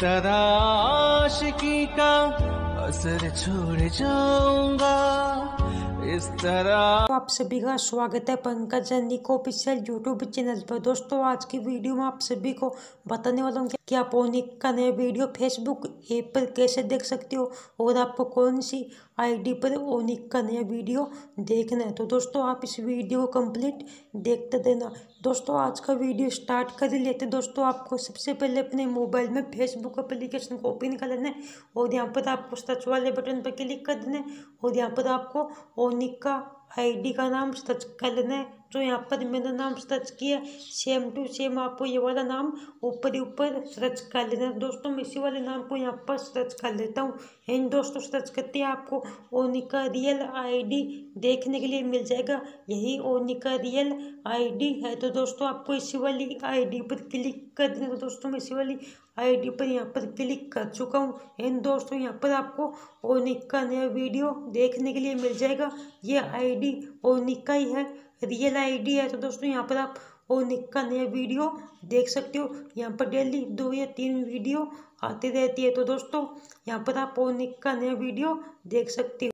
तरह आशिकी का असर छोड़ जाऊँगा। इस तरह तो आप सभी का स्वागत है पंकज जंदी को ऑफिशियल यूट्यूब चैनल पर। दोस्तों, आज की वीडियो में आप सभी को बताने वाला हूँ कि आप ओनिक का नया वीडियो फेसबुक ऐप पर कैसे देख सकते हो और आपको कौन सी आईडी पर ओनिक का नया वीडियो देखना। है तो दोस्तों, आप इस वीडियो को कंप्लीट देखते देना। दोस्तों, आज का वीडियो स्टार्ट कर लेते दोस्तों, आपको सबसे पहले अपने मोबाइल में फेसबुक अप्लीकेशन को ओपन कर लेना है और यहाँ पर आपको सर्च वाले बटन पर क्लिक कर देना है और यहाँ पर आपको ओनिक का आईडी का नाम सर्च कर लेना है। जो यहाँ पर मैंने नाम सर्च किया सेम टू सेम आपको ये वाला नाम ऊपर ही ऊपर सर्च कर लेना। दोस्तों, मैं इसी वाले नाम को यहाँ पर सर्च कर लेता हूँ। इन दोस्तों, सर्च करते हैं आपको ओनिका रियल आईडी देखने के लिए मिल जाएगा। यही ओनिका रियल आईडी है। तो दोस्तों, आपको इसी वाली आईडी पर क्लिक कर देना। तो दोस्तों, मैं इसी वाली आईडी पर यहाँ पर क्लिक कर चुका हूँ। इन दोस्तों, यहाँ पर आपको ओनिक का नया वीडियो देखने के लिए मिल जाएगा। ये आईडी ओनिक का ही है। रियल आईडी है। तो दोस्तों, यहाँ पर आप ओनिक का नया वीडियो देख सकते हो। यहाँ पर डेली दो या तीन वीडियो आती रहती है। तो दोस्तों, यहाँ पर आप ओनिक का नया वीडियो देख सकते हो।